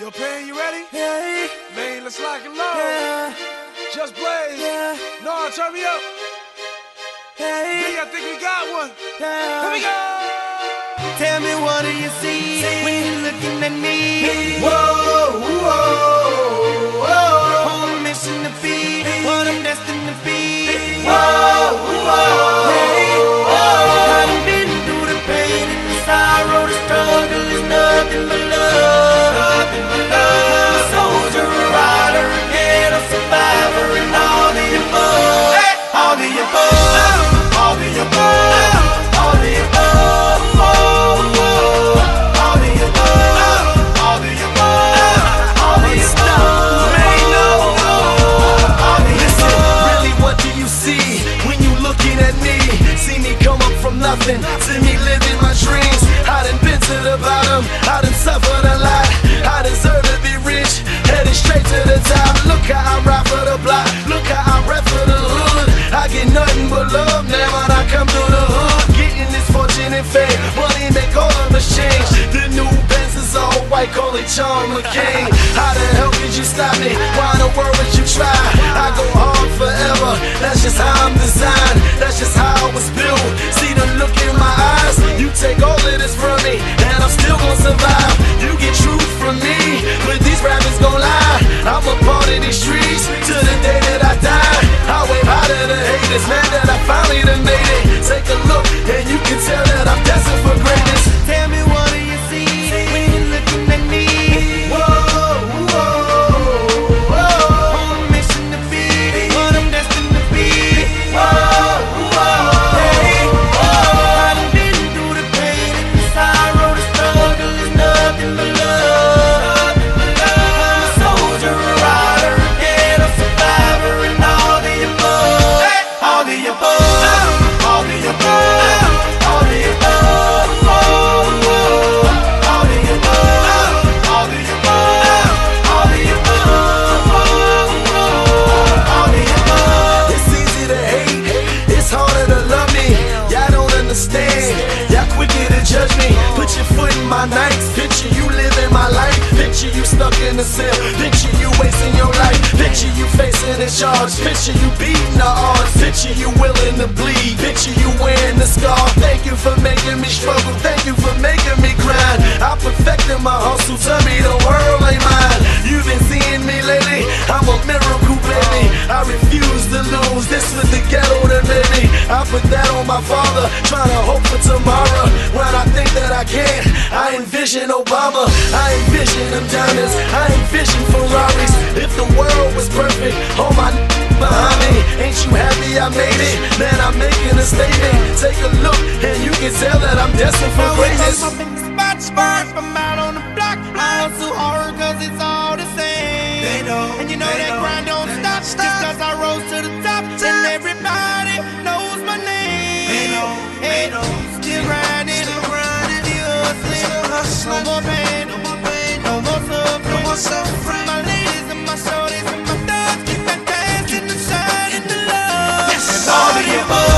Yo, Pain, you ready? Yeah, Man, let's lock and load. yeah, Just blaze. yeah, No, turn me up. yeah, B, I think we got one. yeah. Here we go. Tell me what do you see when I done suffered a lot. I deserve to be rich, headed straight to the top. Look how I ride for the block, look how I rap for the hood. I get nothing but love now when I come through the hood. Getting this fortune and fame, money make all of us change. The new Benz is all white, call it John McCain. How the hell could you stop me? Why the world would you try? I go hard forever, that's just how I'm designed. That's just how I was built. See the look in my eyes, you take all of this from me, survive. You get truth from me, but these rappers gon' lie. I'm a part of these streets to the day that I die. I wave high to the haters, man, that I finally done made it. Take a look, and you can tell a cell, picture you wasting your life. Picture you facing a charge, picture you beating the odds. Picture you willing to bleed, picture you wearing the scar. Thank you for making me struggle, thank you for making me grind. I perfected my hustle, tell me the world ain't mine. You've been seeing me lately, I'm a miracle, baby. I refuse to lose, this was the ghetto that made me. I put that on my father, trying to hope for tomorrow. When I think that I can't, I envision Obama, I envision them diamonds, I envision Ferraris. If the world was perfect, all my behind me, ain't you happy I made it? Man, I'm making a statement. Take a look, and you can tell that I'm destined for greatness. Put your.